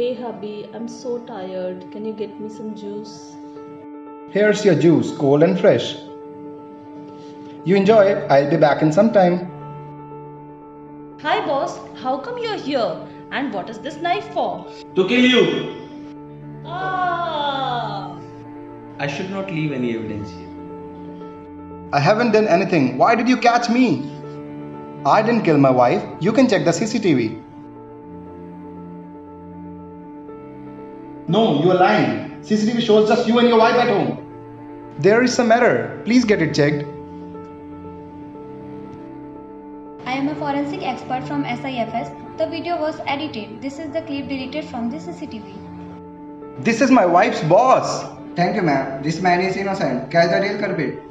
Hey hubby, I'm so tired. Can you get me some juice? Here's your juice, cold and fresh. You enjoy it. I'll be back in some time. Hi boss, how come you're here? And what is this knife for? To kill you! Ah! I should not leave any evidence here. I haven't done anything. Why did you catch me? I didn't kill my wife. You can check the CCTV. No, you are lying. CCTV shows just you and your wife at home. There is some error. Please get it checked. I am a forensic expert from SIFS. The video was edited. This is the clip deleted from the CCTV. This is my wife's boss. Thank you, ma'am. This man is innocent. Catch the real culprit.